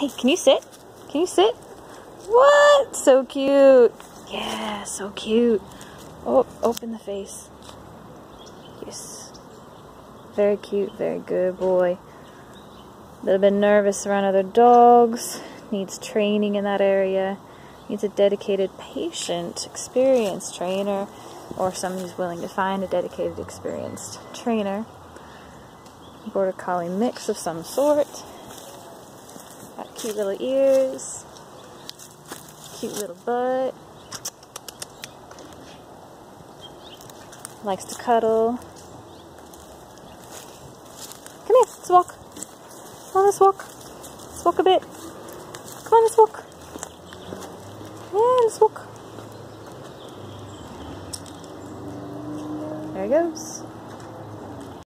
Hey, can you sit? Can you sit? What? So cute. Yeah, so cute. Oh, open the face. Yes. Very cute, very good boy. A little bit nervous around other dogs. Needs training in that area. Needs a dedicated, patient, experienced trainer or someone who's willing to find a dedicated, experienced trainer. Border Collie mix of some sort. Cute little ears. Cute little butt. Likes to cuddle. Come here, let's walk. Come on, let's walk. Let's walk a bit. Come on, let's walk. Yeah, let's walk. There he goes.